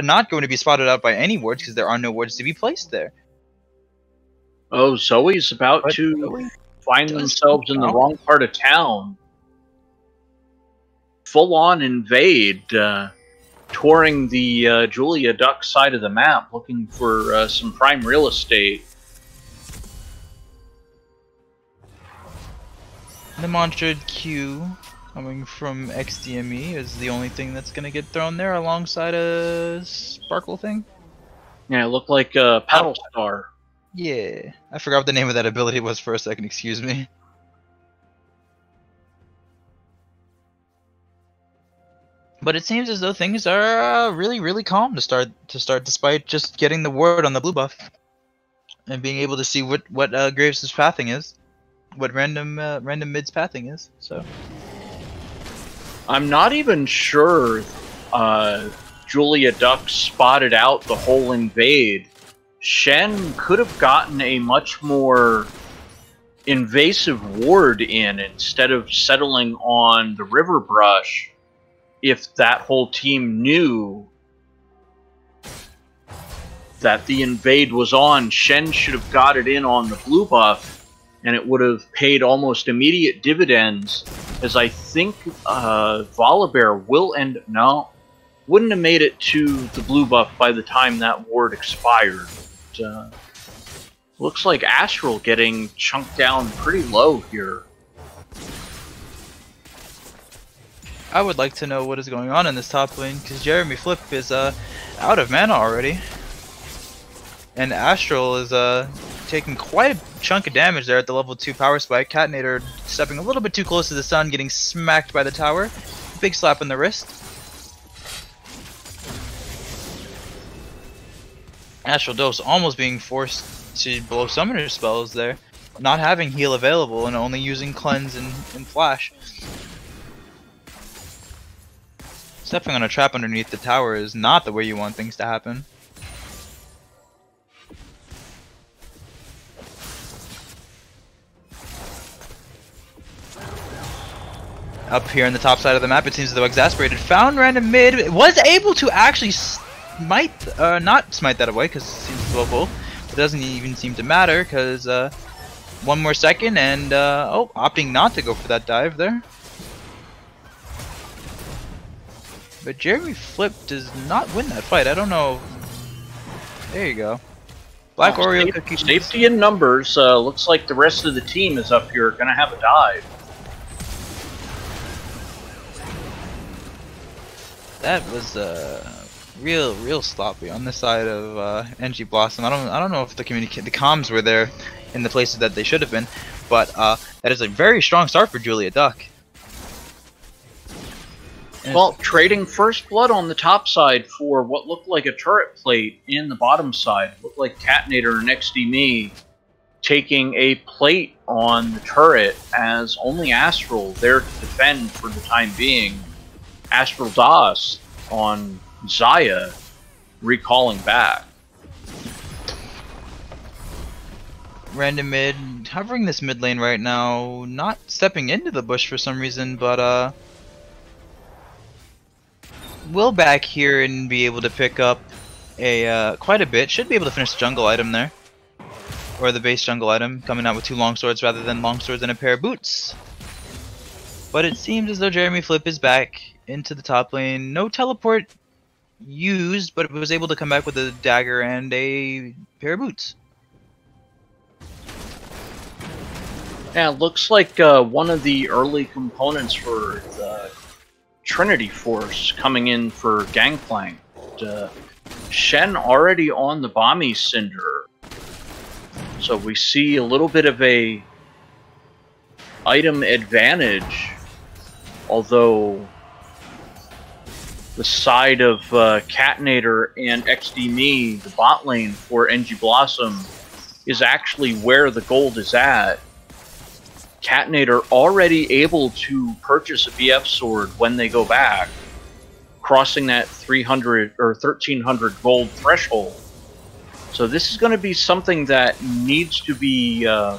not going to be spotted out by any wards because there are no wards to be placed there. Oh, Zoe's about But to Zoe find themselves in the wrong part of town. Full on invade, uh, touring the uh, Julia Duck side of the map, looking for uh, some prime real estate. The Mantra Q coming from XDME is the only thing that's going to get thrown there alongside a sparkle thing. Yeah, it looked like uh, Paddle Star. Yeah, I forgot what the name of that ability was for a second. Excuse me. But it seems as though things are uh, really, really calm to start. To start, despite just getting the word on the blue buff and being able to see what what uh, Graves' pathing is, what random uh, random mid's pathing is. So I'm not even sure uh, Julia Duck spotted out the whole invade. Shen could have gotten a much more invasive ward in instead of settling on the river brush if that whole team knew that the invade was on. Shen should have got it in on the blue buff and it would have paid almost immediate dividends as I think uh, Volibear will end. No, wouldn't have made it to the blue buff by the time that ward expired. But, uh, looks like Astral getting chunked down pretty low here. I would like to know what is going on in this top lane because Jeremy Flip is uh out of mana already, and Astral is uh taking quite a chunk of damage there at the level two power spike. Catinator stepping a little bit too close to the sun, getting smacked by the tower. Big slap in the wrist. Astral Dose almost being forced to blow summoner spells there, not having heal available and only using cleanse and, and flash. Stepping on a trap underneath the tower is not the way you want things to happen. Up here in the top side of the map, it seems as though Exasperated found random mid, was able to actually smite, uh, not smite that away because it seems local. It doesn't even seem to matter because uh, one more second and uh, oh, opting not to go for that dive there. But Jeremy Flip does not win that fight. I don't know. There you go. Black Oh, Oreo safe- cookie. Safety in numbers. Uh, looks like the rest of the team is up here going to have a dive. That was uh, real, real sloppy on the side of uh, NG Blossom. I don't, I don't know if the communica- the comms were there in the places that they should have been, but uh, that is a very strong start for Julia Duck. And Well, trading first blood on the top side for what looked like a turret plate in the bottom side. Looked like Catinator and XD Me taking a plate on the turret as only Astral there to defend for the time being. Astral Das on Xayah recalling back. random mid, hovering this mid lane right now, not stepping into the bush for some reason, but uh, will back here and be able to pick up a uh, quite a bit. Should be able to finish the jungle item there, or the base jungle item, coming out with two long swords rather than long swords and a pair of boots. But it seems as though Jeremy Flip is back into the top lane. No teleport used, but it was able to come back with a dagger and a pair of boots. Yeah, looks like uh, one of the early components for the Trinity Force coming in for Gangplank. Uh, Shen already on the Bami's Cinder. So we see a little bit of a item advantage, although the side of uh, Catinator and XD the bot lane for NG Blossom, is actually where the gold is at. Catinator already able to purchase a BF sword when they go back, crossing that 300 or 1300 gold threshold. So this is going to be something that needs to be uh,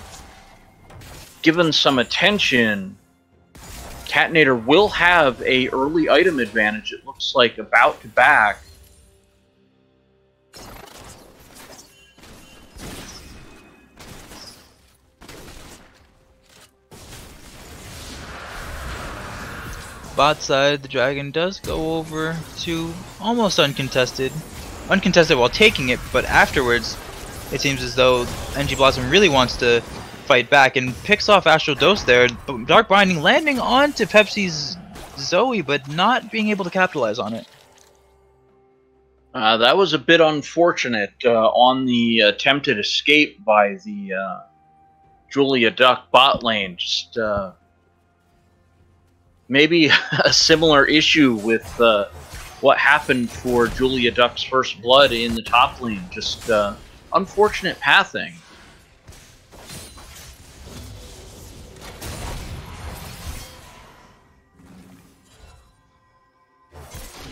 given some attention. Catenator will have a early item advantage, it looks like, about to back. bot side, the dragon does go over to almost uncontested. Uncontested while taking it, but afterwards, it seems as though NG Blossom really wants to fight back and picks off Astral Dose there. Dark Binding landing onto Pepsi's Zoe, but not being able to capitalize on it. Uh, that was a bit unfortunate uh, on the attempted escape by the uh, Julia Duck bot lane. Just uh, maybe a similar issue with uh, what happened for Julia Duck's first blood in the top lane. Just uh, unfortunate pathing.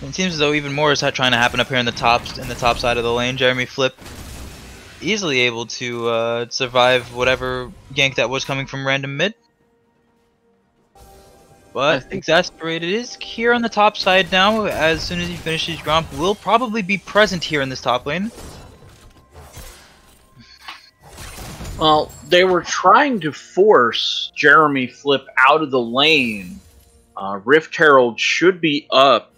It seems as though even more is trying to happen up here in the top in the top side of the lane. Jeremy Flip easily able to uh, survive whatever gank that was coming from random mid. But Exasperated is here on the top side now. As soon as he finishes Gromp, will probably be present here in this top lane. Well, they were trying to force Jeremy Flip out of the lane. Uh, Rift Herald should be up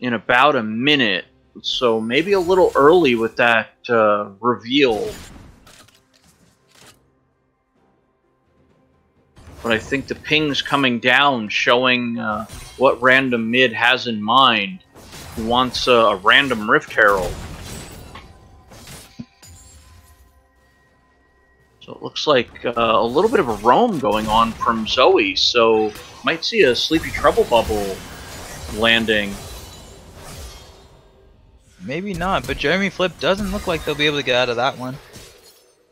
in about a minute, so maybe a little early with that uh, reveal. But I think the ping's coming down, showing uh, what random mid has in mind. He wants a random Rift Herald. So it looks like uh, a little bit of a roam going on from Zoe, so might see a Sleepy Trouble Bubble landing. Maybe not, but Jeremy Flip doesn't look like they'll be able to get out of that one.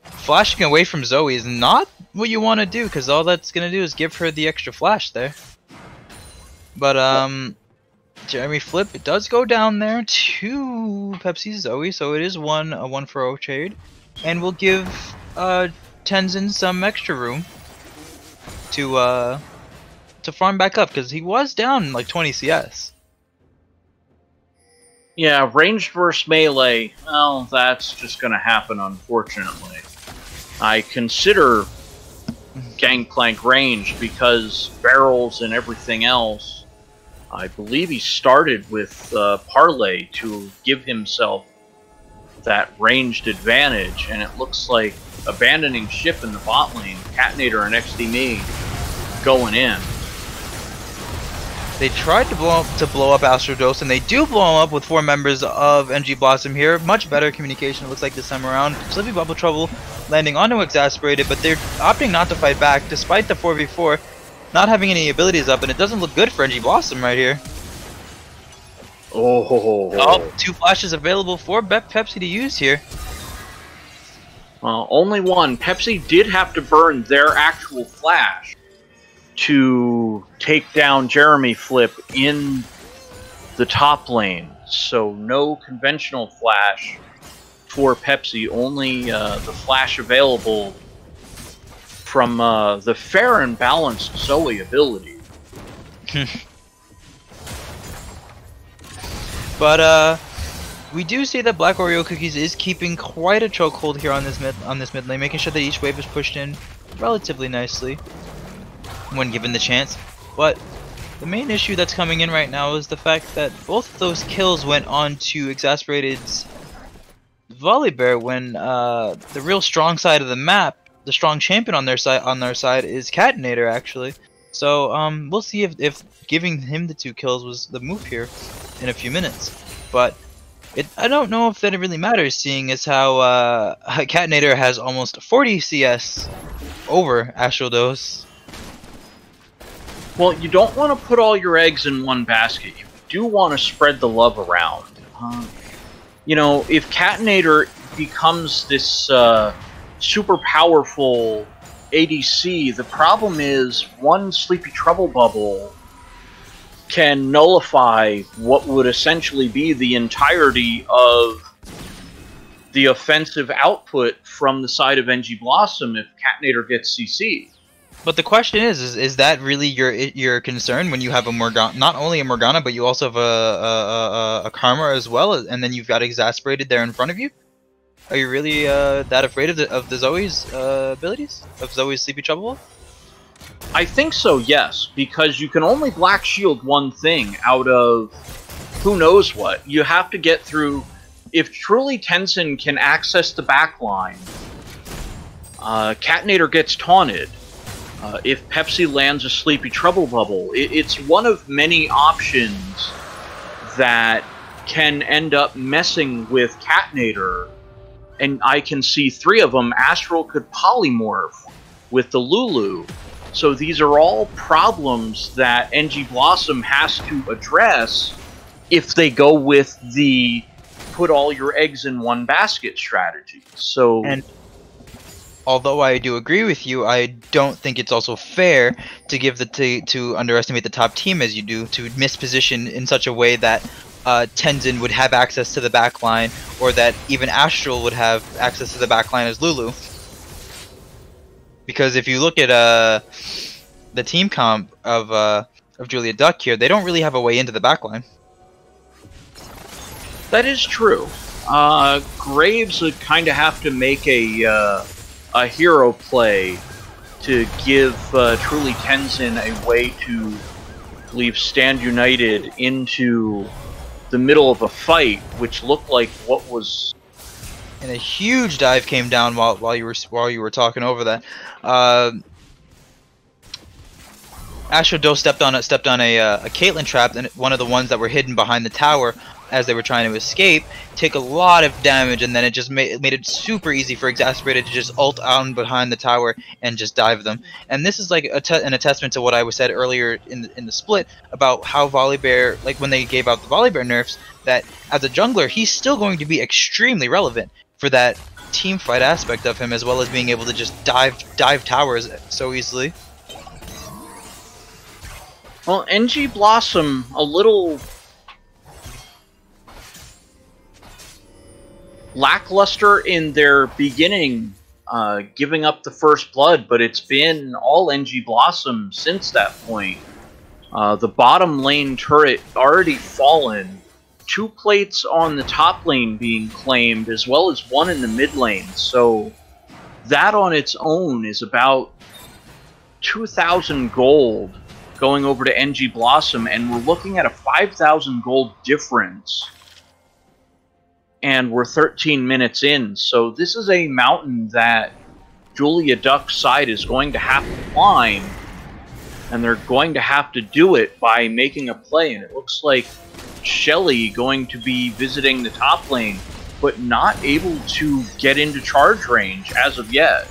Flashing away from Zoe is not what you want to do, because all that's going to do is give her the extra flash there. But, um, Jeremy Flip, it does go down there to Pepsi Zoe, so it is one, a one for O trade. And we'll give, uh, Tenzin some extra room to, uh, to farm back up, because he was down like 20 CS. Yeah, ranged versus melee, well, that's just going to happen, unfortunately. I consider Gangplank range because barrels and everything else. I believe he started with uh, Parley to give himself that ranged advantage, and it looks like abandoning ship in the bot lane, Catinator and XD going in. They tried to blow up, to blow up Astrodose, and they do blow him up with four members of NG Blossom here. Much better communication, it looks like, this time around. Slippy Bubble Trouble landing onto Exasperated, but they're opting not to fight back, despite the 4v4 not having any abilities up, and it doesn't look good for NG Blossom right here. Oh, oh two flashes available for Be Pepsi to use here. Well, only one. Pepsi did have to burn their actual flash to take down Jeremy Flip in the top lane. So no conventional flash for Pepsi, only uh, the flash available from uh, the fair and balanced Zoe ability. but uh, we do see that Black Oreo Cookies is keeping quite a chokehold here on this mid on this mid lane, making sure that each wave is pushed in relatively nicely when given the chance. But the main issue that's coming in right now is the fact that both of those kills went on to Exasperated's Volibear when uh, the real strong side of the map, the strong champion on their side on their side is Catinator actually. So um, we'll see if, if giving him the two kills was the move here in a few minutes. But it, I don't know if that really matters, seeing as how uh, has almost 40 CS over Astral Dose well, you don't want to put all your eggs in one basket. You do want to spread the love around. Uh, you know, if Catinator becomes this uh, super powerful ADC, the problem is one Sleepy Trouble Bubble can nullify what would essentially be the entirety of the offensive output from the side of NG Blossom if Catinator gets CC. But the question is, is, is that really your your concern when you have a Morgana, not only a Morgana, but you also have a, a, a, a Karma as well, and then you've got Exasperated there in front of you? Are you really uh, that afraid of the, of the Zoe's uh, abilities? Of Zoe's Sleepy Trouble? I think so, yes, because you can only black shield one thing out of who knows what. You have to get through. If truly Tenzin can access the backline, uh, Catenator gets taunted. Uh, if Pepsi lands a Sleepy Trouble Bubble, it, it's one of many options that can end up messing with Catenator. And I can see three of them. Astral could polymorph with the Lulu. So these are all problems that NG Blossom has to address if they go with the put all your eggs in one basket strategy. So and although I do agree with you, I don't think it's also fair to give the to, to underestimate the top team as you do to misposition in such a way that uh, Tenzin would have access to the back line, or that even Astral would have access to the back line as Lulu. Because if you look at uh, the team comp of uh, of Julia Duck here, they don't really have a way into the back line. That is true. Uh, Graves would kind of have to make a uh, a hero play to give uh, Truly Tenzin a way to leave Stand United into the middle of a fight, which looked like what was. And a huge dive came down while while you were while you were talking over that. Uh, Astro stepped on a stepped on a uh, a Caitlyn trap, and one of the ones that were hidden behind the tower as they were trying to escape, take a lot of damage, and then it just made, it made it super easy for Exasperated to just ult on behind the tower and just dive them. And this is like a an attestament to what I was said earlier in the, in the split about how Volibear, like when they gave out the Volibear nerfs, that as a jungler, he's still going to be extremely relevant for that team fight aspect of him, as well as being able to just dive dive towers so easily. Well, NG Blossom, a little lackluster in their beginning, uh, giving up the first blood, but it's been all NG Blossom since that point. Uh, the bottom lane turret already fallen, two plates on the top lane being claimed, as well as one in the mid lane. So that on its own is about 2,000 gold going over to NG Blossom, and we're looking at a 5,000 gold difference and we're 13 minutes in. So this is a mountain that Julia Duck's side is going to have to climb, and they're going to have to do it by making a play. And it looks like Shelly going to be visiting the top lane, but not able to get into charge range as of yet.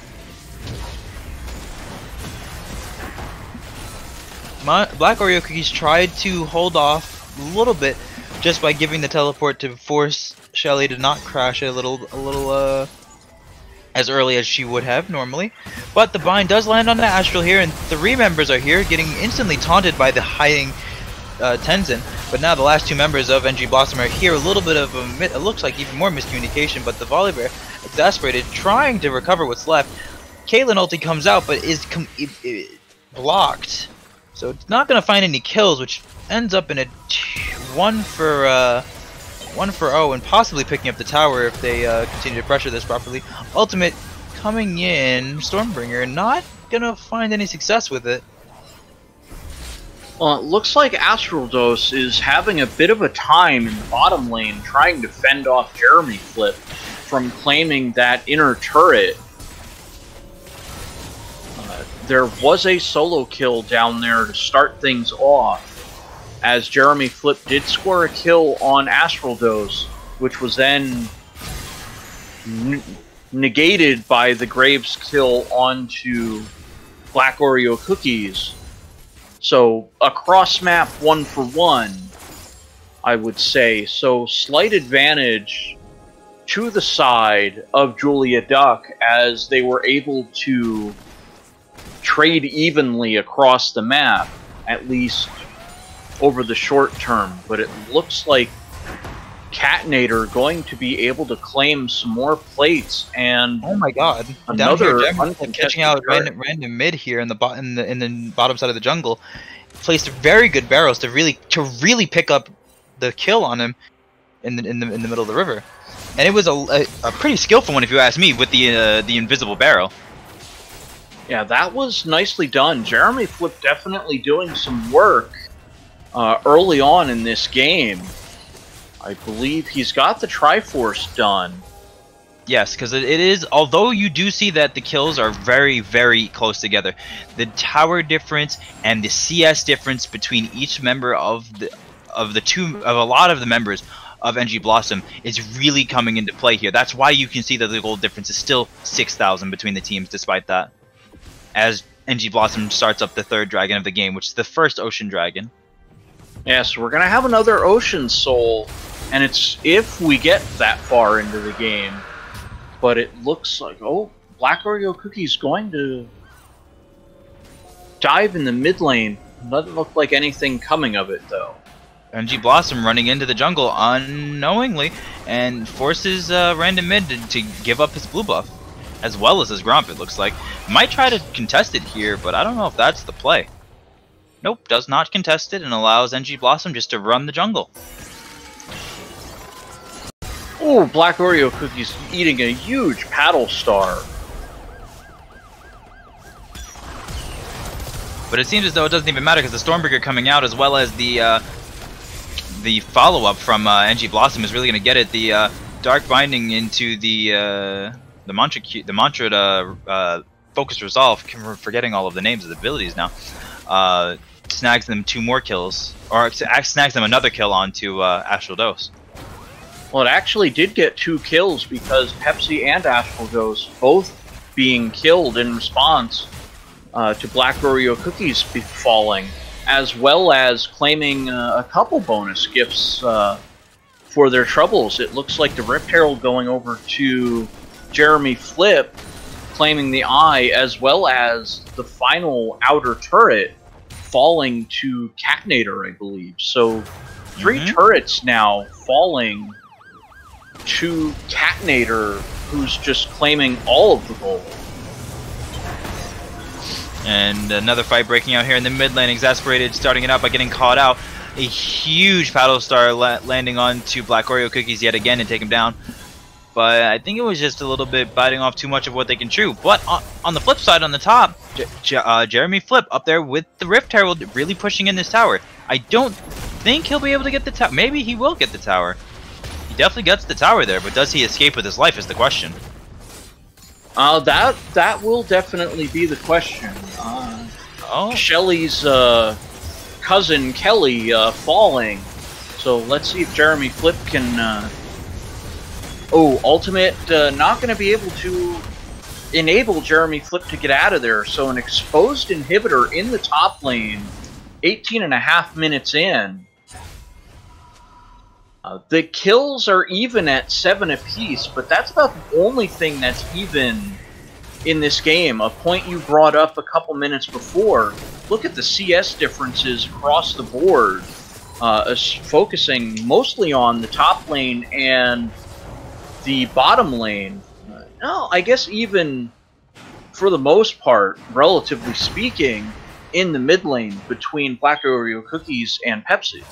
My, Black Oreo Cookies tried to hold off a little bit just by giving the teleport to force Shelly did not crash a little, a little, uh, as early as she would have normally. But the bind does land on the Astral here, and three members are here, getting instantly taunted by the hiding uh, Tenzin. But now the last two members of NG Blossom are here. A little bit of a, it looks like even more miscommunication, but the Volibear, exasperated, trying to recover what's left. Caitlyn ulti comes out, but is it, it, blocked. So it's not going to find any kills, which ends up in a one for uh, one for O, and possibly picking up the tower if they uh, continue to pressure this properly. Ultimate coming in, Stormbringer, not gonna find any success with it. Well, it looks like Astraldos is having a bit of a time in the bottom lane trying to fend off Jeremy Flip from claiming that inner turret. Uh, there was a solo kill down there to start things off, as Jeremy Flip did score a kill on Astraldos, which was then negated by the Graves kill onto Black Oreo Cookies. So a cross map one for one, I would say. So slight advantage to the side of Julia Duck as they were able to trade evenly across the map, at least over the short term, but it looks like Catenator going to be able to claim some more plates and oh my god. Another catching out random, random, mid here in the bot in the in the bottom side of the jungle. Placed very good barrels to really to really pick up the kill on him in the in the in the middle of the river. And it was a, a, a pretty skillful one if you ask me with the uh, the invisible barrel. Yeah, that was nicely done. Jeremy Flip definitely doing some work uh, early on in this game. I believe he's got the Triforce done. Yes, because it is. Although you do see that the kills are very, very close together, the tower difference and the CS difference between each member of the of the two of a lot of the members of NG Blossom is really coming into play here. That's why you can see that the gold difference is still 6,000 between the teams, despite that. As NG Blossom starts up the third dragon of the game, which is the first Ocean Dragon. Yeah, so we're gonna have another Ocean Soul, and it's if we get that far into the game but it looks like oh, Black Oreo Cookie's going to dive in the mid lane. Doesn't look like anything coming of it though. NG Blossom running into the jungle unknowingly and forces uh, Random Mid to, to, give up his blue buff, as well as his Gromp, it looks like. Might try to contest it here, but I don't know if that's the play. Nope, does not contest it and allows NG Blossom just to run the jungle. Oh, Black Oreo Cookie's eating a huge paddle star. But it seems as though it doesn't even matter because the Stormbreaker coming out as well as the uh, the follow-up from uh, NG Blossom is really going to get it. The uh, Dark Binding into the uh, the mantra the mantra to uh, focus resolve. We're forgetting all of the names of the abilities now. Snags them two more kills, or snags them another kill onto uh, Astral Dose. Well, it actually did get two kills because Pepsi and Astral Dose both being killed in response uh, to Black Oreo Cookies falling, as well as claiming uh, a couple bonus gifts uh, for their troubles. It looks like the Rift Herald going over to Jeremy Flip, claiming the Eye, as well as the final outer turret falling to Catenator, I believe. So, 3 mm -hmm. turrets now falling to Catenator, who's just claiming all of the gold. And another fight breaking out here in the mid lane. Exasperated starting it out by getting caught out. A huge paddle star la landing onto Black Oreo Cookies yet again and take him down. But I think it was just a little bit biting off too much of what they can chew. But on, on the flip side, on the top, J uh, Jeremy Flip up there with the Rift Herald really pushing in this tower. I don't think he'll be able to get the tower. Maybe he will get the tower He definitely gets the tower there, but does he escape with his life is the question. Uh, that that will definitely be the question. Uh, oh. Shelly's uh, cousin Kelly uh, falling, so let's see if Jeremy Flip can. Oh, ultimate uh, not going to be able to enable Jeremy Flip to get out of there. So an exposed inhibitor in the top lane, 18 and a half minutes in. Uh, the kills are even at seven apiece, but that's about the only thing that's even in this game. A point you brought up a couple minutes before. Look at the CS differences across the board, uh, focusing mostly on the top lane and the bottom lane. No, I guess even for the most part, relatively speaking, in the mid lane between Black Oreo Cookies and Pepsi.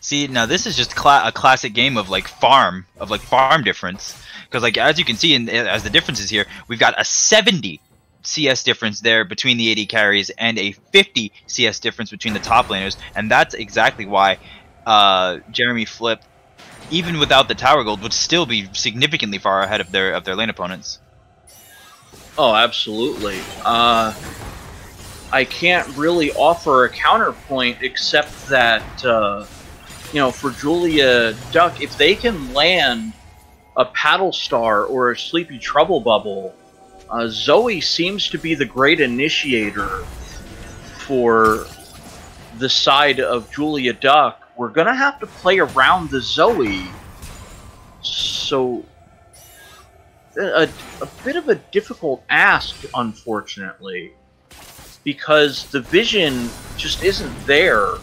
See, now this is just cla a classic game of like farm, of like farm difference. Because like as you can see, in, as the differences here, we've got a 70 CS difference there between the AD carries and a 50 CS difference between the top laners, and that's exactly why uh, Jeremy Flip, even without the tower gold, would still be significantly far ahead of their of their lane opponents. Oh, absolutely. Uh, I can't really offer a counterpoint except that. Uh, you know, for Julia Duck, if they can land a Paddle Star or a Sleepy Trouble Bubble, uh, Zoe seems to be the great initiator for the side of Julia Duck. We're going to have to play around the Zoe. So, a, a bit of a difficult ask, unfortunately, because the vision just isn't there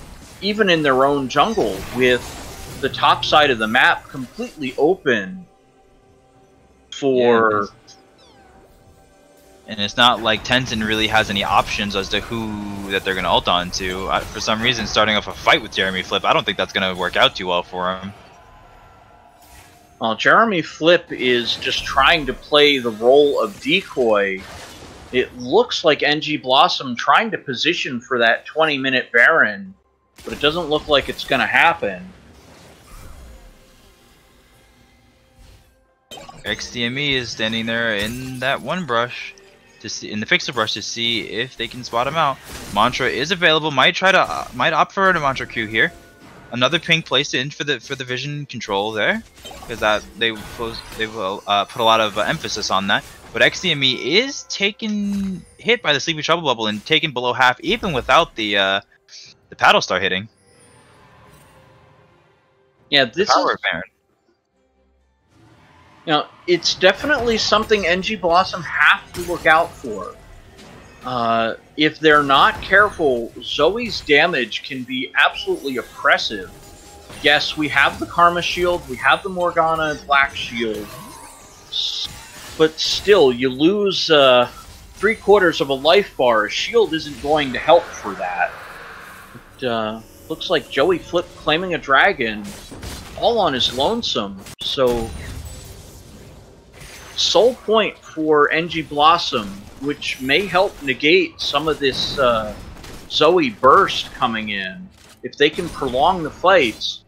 even in their own jungle with the top side of the map completely open for yeah, and it's not like Tenzin really has any options as to who that they're going to ult on to. I, for some reason, starting off a fight with Jeremy Flip, I don't think that's going to work out too well for him. Well, Jeremy Flip is just trying to play the role of decoy It looks like NG Blossom trying to position for that 20 minute Baron, but it doesn't look like it's going to happen. XDME is standing there in that one brush to see in the pixel brush to see if they can spot him out. Mantra is available. Might try to uh, might opt for a mantra Q here. Another pink placed in for the for the vision control there, because that they they will uh, put a lot of uh, emphasis on that. But XDME is taken hit by the sleepy trouble bubble and taken below half even without the uh, the paddle star hitting. Yeah, this Power is Baron. Know, it's definitely something NG Blossom have to look out for. Uh, if they're not careful, Zoe's damage can be absolutely oppressive. Yes, we have the Karma Shield, we have the Morgana Black Shield, but still, you lose uh, three quarters of a life bar. A shield isn't going to help for that. Uh, looks like Joey Flip claiming a dragon, all on his lonesome. So soul point for NG Blossom, which may help negate some of this uh, Zoe burst coming in. If they can prolong the fights,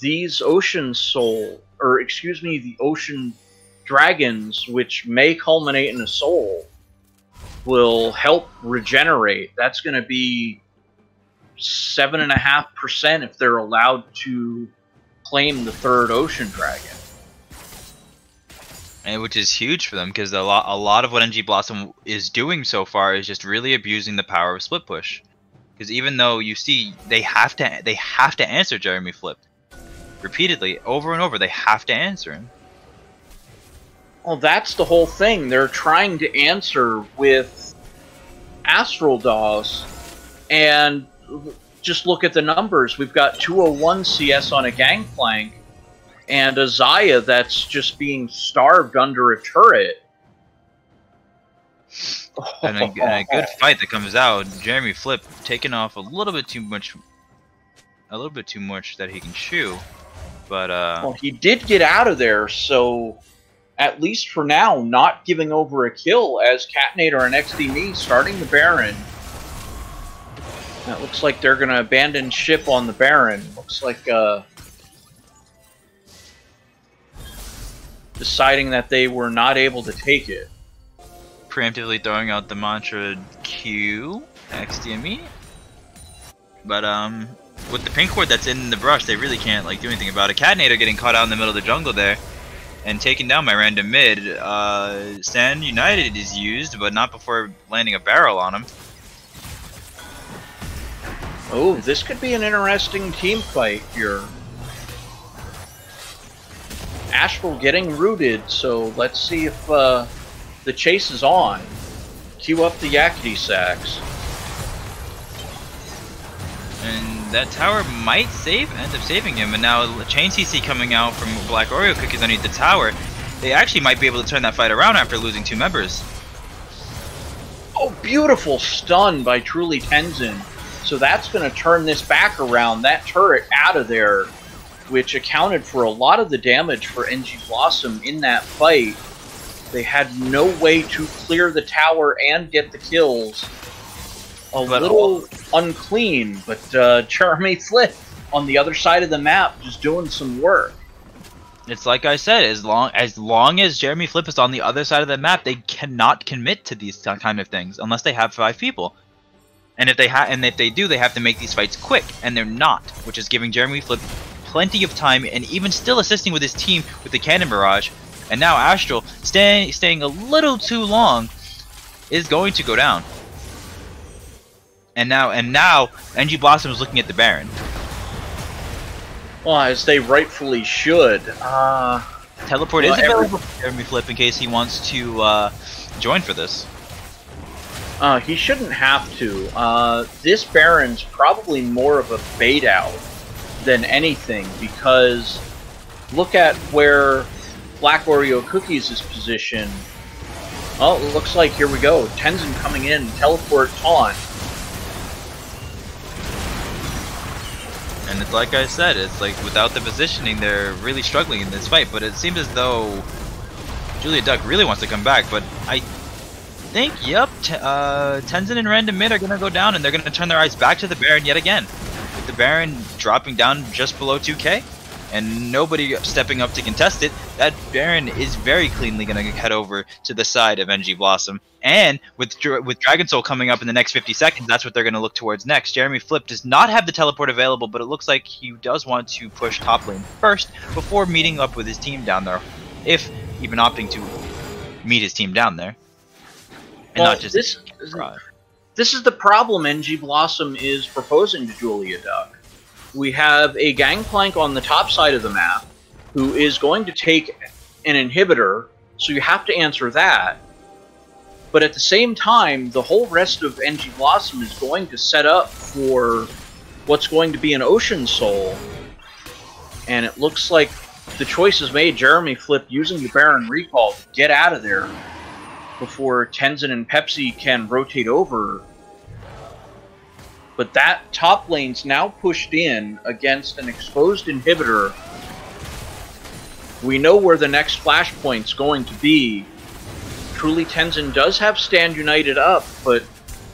these Ocean Soul, or excuse me, the Ocean Dragons, which may culminate in a soul, will help regenerate. That's going to be seven and a half percent if they're allowed to claim the third Ocean Dragon. And which is huge for them because a lot a lot of what NG Blossom is doing so far is just really abusing the power of split push. Because even though you see they have to they have to answer Jeremy Flip repeatedly over and over, they have to answer him. Well, that's the whole thing. They're trying to answer with Astral DOS, and just look at the numbers. We've got 201 CS on a gangplank, and a Xayah that's just being starved under a turret. And a, and a good fight that comes out. Jeremy Flip taking off a little bit too much, a little bit too much that he can chew, but uh, Well, he did get out of there, so at least for now, not giving over a kill as Catnator and XDME starting the Baron. That looks like they're going to abandon ship on the Baron. Looks like uh, deciding that they were not able to take it. preemptively throwing out the mantra Q XDME. But um, with the pink cord that's in the brush, they really can't like do anything about it. Catnator getting caught out in the middle of the jungle there, and taking down my random mid. Uh, Stand United is used, but not before landing a barrel on him. Oh, this could be an interesting team fight here. Asheville getting rooted, so let's see if uh, the chase is on. Cue up the Yakety Sax. And that tower might save, end up saving him. And now the Chain CC coming out from Black Oreo cookies underneath the tower. They actually might be able to turn that fight around after losing two members. Oh, beautiful stun by Truly Tenzin. So that's going to turn this back around, that turret out of there, which accounted for a lot of the damage for NG Blossom in that fight. They had no way to clear the tower and get the kills. A But little unclean, but uh, Jeremy Flip on the other side of the map just doing some work. It's like I said, as long as long as Jeremy Flip is on the other side of the map, they cannot commit to these kind of things unless they have five people. And if they ha and if they do, they have to make these fights quick, and they're not, which is giving Jeremy Flip plenty of time and even still assisting with his team with the cannon barrage. And now Astral, staying staying a little too long, is going to go down. And now and now NG Blossom is looking at the Baron. Well, as they rightfully should. Uh, Teleport Well, is every- available for Jeremy Flip in case he wants to uh, join for this. Uh, he shouldn't have to. Uh, this Baron's probably more of a bait out than anything because look at where Black Oreo Cookies is positioned. Oh, it looks like here we go. Tenzin coming in, teleport taunt. And it's like I said, it's like without the positioning, they're really struggling in this fight. But it seems as though Julia Duck really wants to come back. But I, think, yep, uh, Tenzin and Random Mid are going to go down, and they're going to turn their eyes back to the Baron yet again. With the Baron dropping down just below 2k, and nobody stepping up to contest it, that Baron is very cleanly going to head over to the side of NG Blossom. And with with Dragon Soul coming up in the next 50 seconds, that's what they're going to look towards next. Jeremy Flip does not have the teleport available, but it looks like he does want to push top lane first before meeting up with his team down there, if even opting to meet his team down there. And well, not just this. This is the problem NG Blossom is proposing to Julia Duck we have a gangplank on the top side of the map who is going to take an inhibitor, so you have to answer that. But at the same time, the whole rest of NG Blossom is going to set up for what's going to be an Ocean Soul. And it looks like the choice is made. Jeremy Flip using the Baron Recall to get out of there before Tenzin and Pepsi can rotate over but that top lane's now pushed in against an exposed inhibitor. We know where the next flashpoint's going to be. Truly Tenzin does have Stand United up, but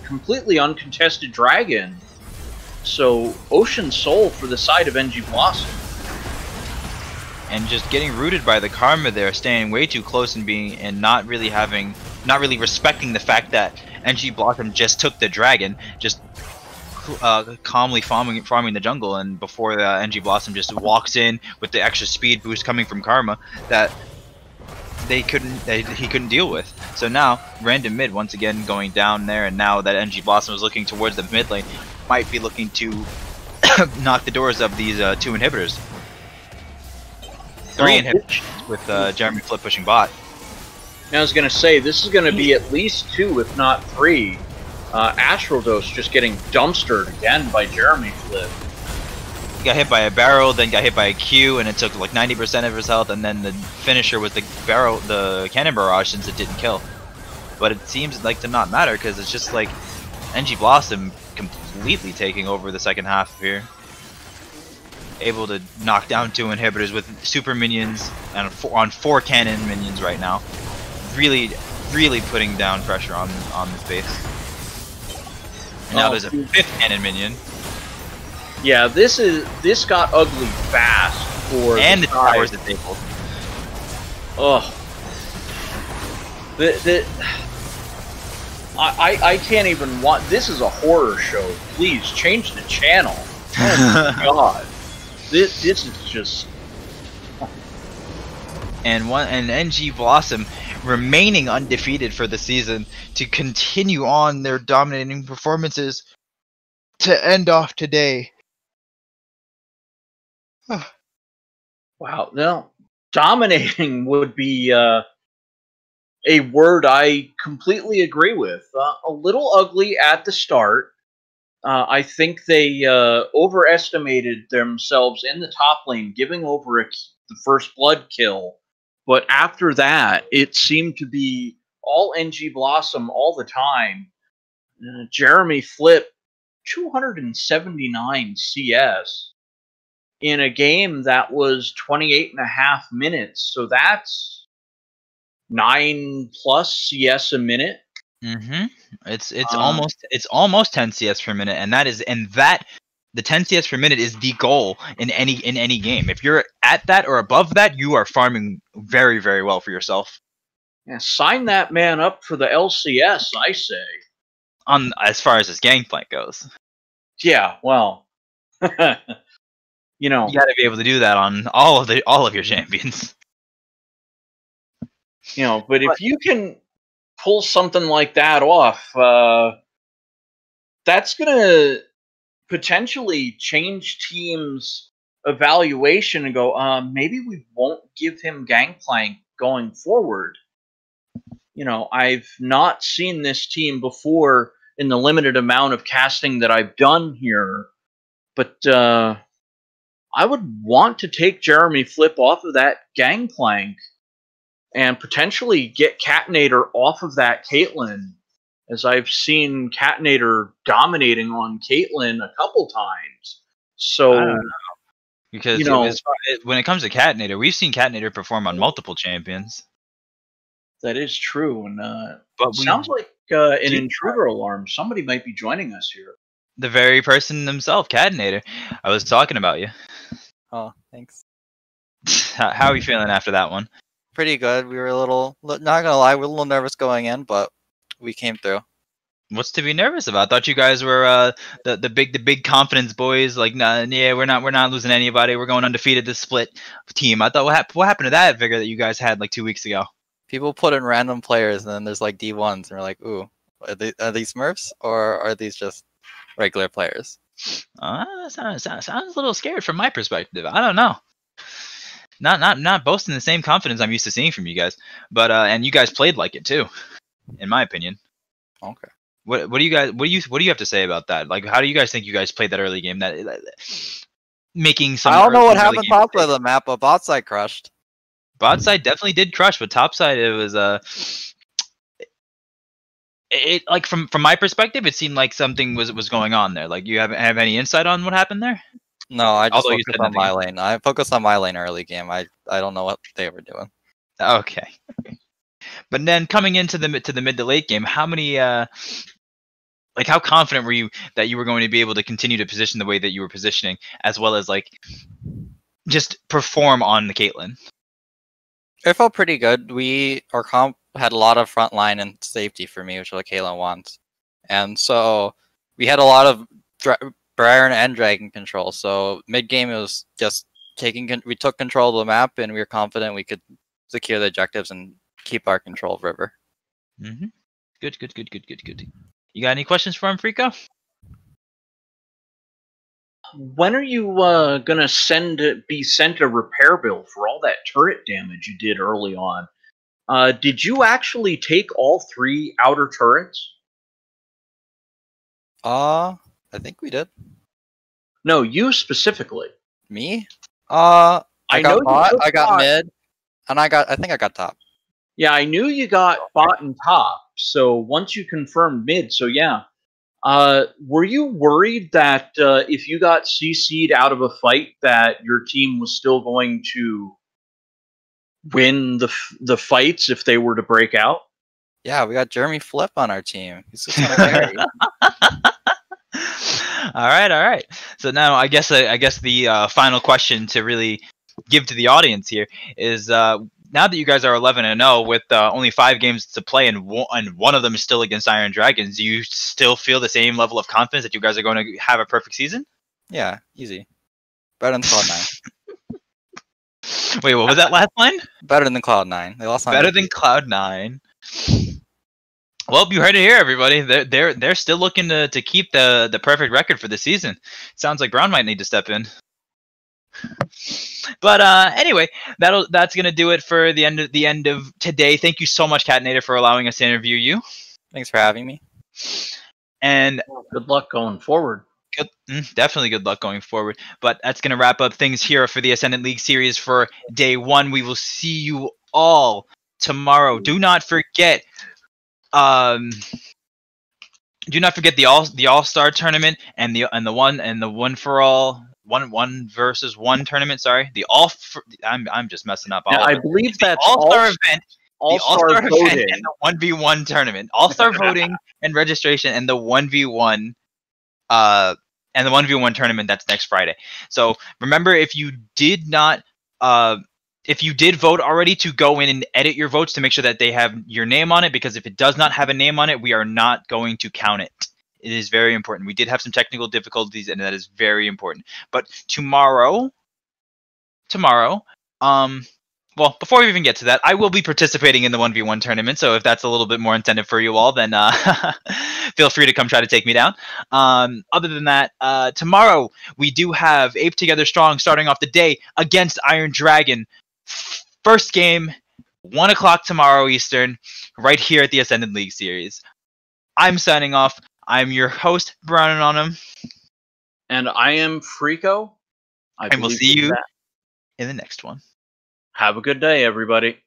completely uncontested Dragon. So Ocean Soul for the side of NG Blossom. And just getting rooted by the Karma there, staying way too close and being and not really having not really respecting the fact that NG Blossom just took the dragon, just uh, calmly farming farming the jungle, and before uh, NG Blossom just walks in with the extra speed boost coming from Karma that they couldn't they, he couldn't deal with. So now random mid once again going down there, and now that NG Blossom is looking towards the mid lane, might be looking to knock the doors of these uh, two inhibitors. Three oh, inhibitors with uh, Jeremy Flip pushing bot. I was gonna say this is gonna be at least two, if not three, uh, Astral Dose just getting dumpstered again by Jeremy Flip. He got hit by a barrel, then got hit by a Q, and it took like 90% of his health, and then the finisher was the barrel, the cannon barrage since it didn't kill. But it seems like to not matter because it's just like NG Blossom completely taking over the second half here. Able to knock down two inhibitors with super minions and four, on four cannon minions right now. Really, really putting down pressure on on this base. Now oh, there's a fifth cannon minion. Yeah, this is this got ugly fast for and the, the tower's disabled. Ugh. The the I, I I can't even want this is a horror show. Please change the channel. Oh god. This this is just and one and NG Blossom remaining undefeated for the season to continue on their dominating performances to end off today. wow, no, dominating would be uh, a word I completely agree with. Uh, a little ugly at the start. Uh, I think they uh, overestimated themselves in the top lane, giving over a, the first blood kill but after that, it seemed to be all NG Blossom all the time. Uh, Jeremy Flip, 279 CS in a game that was 28 and a half minutes. So that's nine plus CS a minute. Mm-hmm. It's it's um, almost it's almost 10 CS per minute, and that is and that the 10 CS per minute is the goal in any in any game. If you're at that or above that, you are farming very very well for yourself. Yeah, sign that man up for the LCS, I say. On as far as his gangplank goes. Yeah, well, you know, you got to be able to do that on all of the all of your champions. You know, but, but if you can pull something like that off, uh, that's gonna potentially change teams' evaluation and go, um, maybe we won't give him Gangplank going forward. You know, I've not seen this team before in the limited amount of casting that I've done here, but uh, I would want to take Jeremy Flip off of that Gangplank and potentially get Catenator off of that Caitlyn as I've seen Catenator dominating on Caitlyn a couple times. So, because you know, when it comes to Catenator, we've seen Catenator perform on multiple champions. That is true, and uh, But we, sounds like uh, an intruder alarm. Somebody might be joining us here. the very person himself, Cadinator. I was talking about you. Oh, thanks. How, how are you feeling after that one? Pretty good. We were a little, not gonna lie, we are a little nervous going in, but we came through. What's to be nervous about? I thought you guys were uh, the the big the big confidence boys. Like, nah, yeah, we're not we're not losing anybody. We're going undefeated this split team. I thought what happened what happened to that vigor that you guys had like two weeks ago? People put in random players, and then there's like D1s, and we're like, ooh, are, they, are these Smurfs or are these just regular players? Uh, sounds, sounds, sounds a little scared from my perspective. I don't know. Not not not boasting the same confidence I'm used to seeing from you guys, but uh, and you guys played like it too, in my opinion. Okay. What what do you guys what do you what do you have to say about that? Like, how do you guys think you guys played that early game? That, that making some. I don't know what happened top mistakes. of the map, but bot side crushed. Bot side definitely did crush, but top side it was uh it like from from my perspective, it seemed like something was was going on there. Like you have have any insight on what happened there? No, I just Although focused on my lane. I focused on my lane early game. I I don't know what they were doing. Okay. But then coming into the to the mid to late game, how many uh like how confident were you that you were going to be able to continue to position the way that you were positioning as well as like just perform on the Caitlyn? It felt pretty good. We our comp had a lot of front line and safety for me, which is what Kayla wants, and so we had a lot of dra- and Dragon control. So mid game it was just taking con- we took control of the map and we were confident we could secure the objectives and keep our control of River. Mm-hmm. Good, good, good, good, good, good. You got any questions for him, Frico? When are you uh, gonna send be sent a repair bill for all that turret damage you did early on? Uh, did you actually take all three outer turrets? Uh, I think we did. No, you specifically. Me? Uh, I, I got bot, I got bot. mid, and I got I think I got top. Yeah, I knew you got bot and top. So once you confirmed mid, so yeah. Uh, were you worried that uh, if you got CC'd out of a fight, that your team was still going to win the f- the fights if they were to break out? Yeah, we got Jeremy Flip on our team. He's just all right, all right. So now I guess I guess the uh, final question to really give to the audience here is uh, now that you guys are 11 and 0 with uh, only five games to play and one, and one of them is still against Iron Dragons, do you still feel the same level of confidence that you guys are going to have a perfect season? yeah, easy. Better than Cloud Nine. Wait, what was that last line? Better than Cloud Nine. They lost on Better than Cloud Nine. Well, you heard it here, everybody. They're they're they're still looking to, to keep the the perfect record for the season. Sounds like Brown might need to step in. But uh, anyway, that'll that's gonna do it for the end of the end of today. Thank you so much, Catnator, for allowing us to interview you. Thanks for having me. And Good luck going forward. good, mm, definitely good luck going forward. But that's gonna wrap up things here for the Ascendant League series for day one. We will see you all tomorrow. Do not forget, um, do not forget the all the All Star tournament and the and the one and the one for all one one versus one tournament. Sorry, the all. I'm I'm just messing up. all Now, I believe the that's All Star event all Star event voting. and the one v one tournament, All Star voting and registration, and the one v one, uh, and the one v one tournament that's next Friday. So remember, if you did not, uh, if you did vote already, to go in and edit your votes to make sure that they have your name on it, because if it does not have a name on it, we are not going to count it. It is very important. We did have some technical difficulties, and that is very important. But tomorrow, tomorrow, um, well, before we even get to that, I will be participating in the 1v1 tournament. So if that's a little bit more incentive for you all, then uh, feel free to come try to take me down. Um, other than that, uh, tomorrow we do have Ape Together Strong starting off the day against Iron Dragon. First game, 1 o'clock tomorrow Eastern, right here at the Ascendant League series. I'm signing off. I'm your host, Brown Anonymous, and I am Frico. I And we'll see you- that. in the next one. Have a good day, everybody.